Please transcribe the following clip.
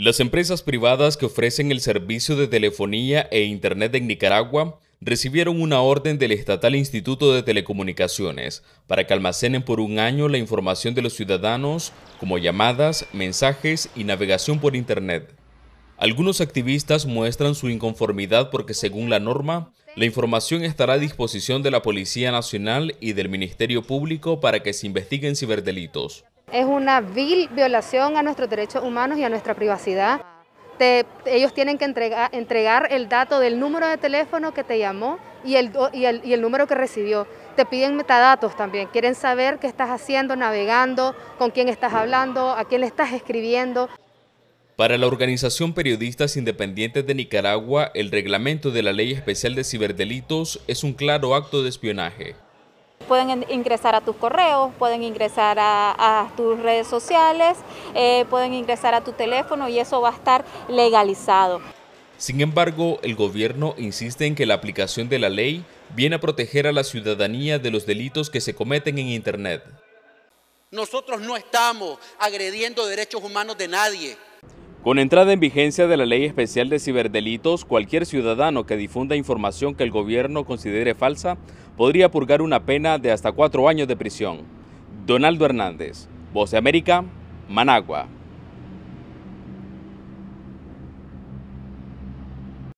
Las empresas privadas que ofrecen el servicio de telefonía e Internet en Nicaragua recibieron una orden del Estatal Instituto de Telecomunicaciones para que almacenen por un año la información de los ciudadanos como llamadas, mensajes y navegación por Internet. Algunos activistas muestran su inconformidad porque según la norma, la información estará a disposición de la Policía Nacional y del Ministerio Público para que se investiguen ciberdelitos. Es una vil violación a nuestros derechos humanos y a nuestra privacidad. ellos tienen que entregar, el dato del número de teléfono que te llamó y el, y el número que recibió. Te piden metadatos también, quieren saber qué estás haciendo, navegando, con quién estás hablando, a quién le estás escribiendo. Para la Organización Periodistas Independientes de Nicaragua, el reglamento de la Ley Especial de Ciberdelitos es un claro acto de espionaje pueden ingresar a tus correos, pueden ingresar a, tus redes sociales, eh, pueden ingresar a tu teléfono y eso va a estar legalizado. Sin embargo, el gobierno insiste en que la aplicación de la ley viene a proteger a la ciudadanía de los delitos que se cometen en Internet. Nosotros no estamos agrediendo derechos humanos de nadie. Con entrada en vigencia de la Ley Especial de Ciberdelitos, cualquier ciudadano que difunda información que el gobierno considere falsa podría purgar una pena de hasta cuatro años de prisión. Donaldo Hernández, Voz de América, Managua.